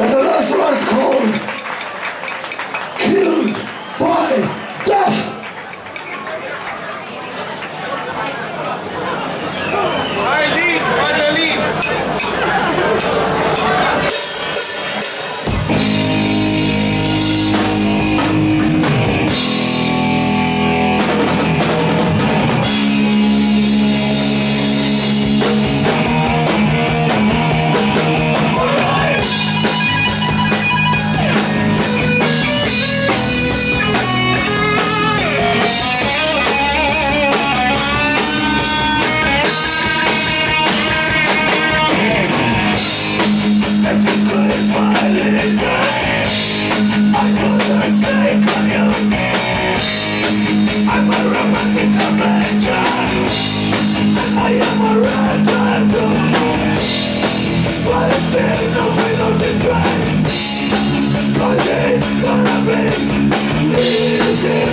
And the last one is called Easy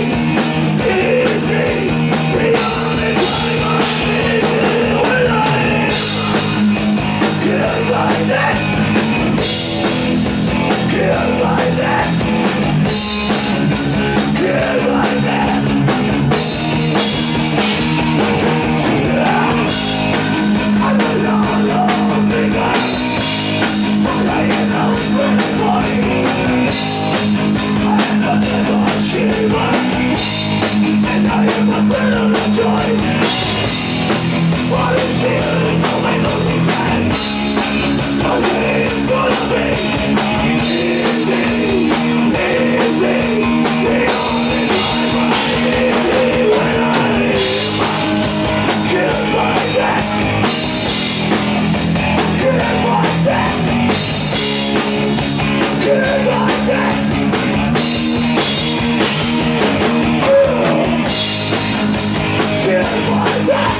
Goodbye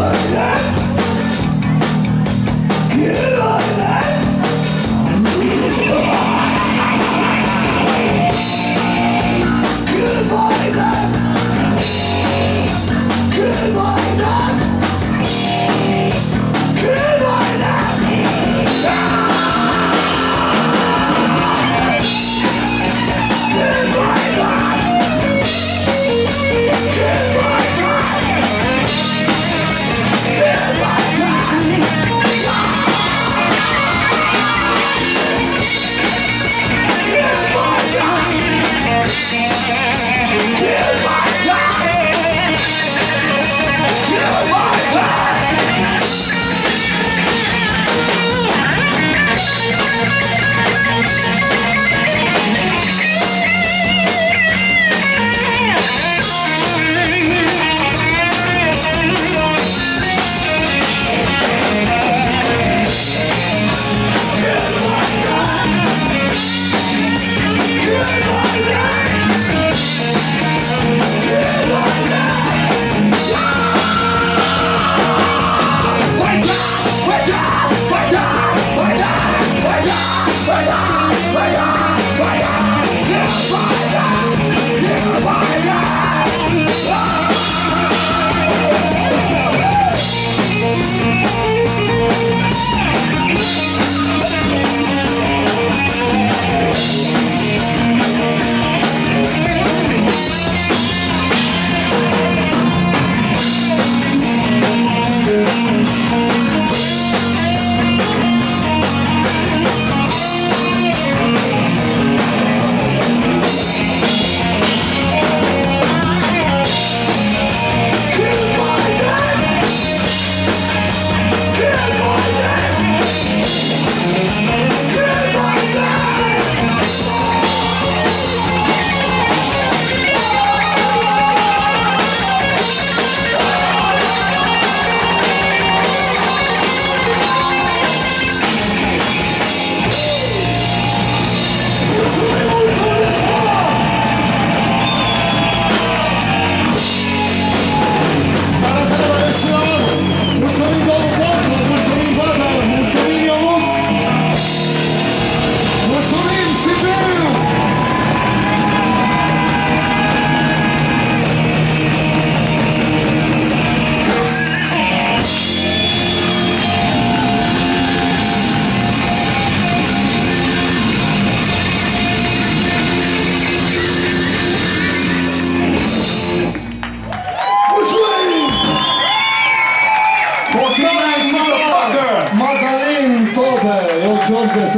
But I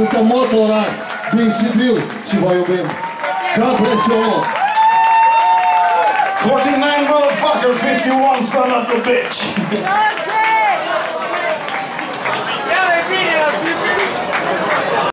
suntem motorari din Sibiu și vă iubim. God bless you all. 49 motherfucker, 51 son of the bitch.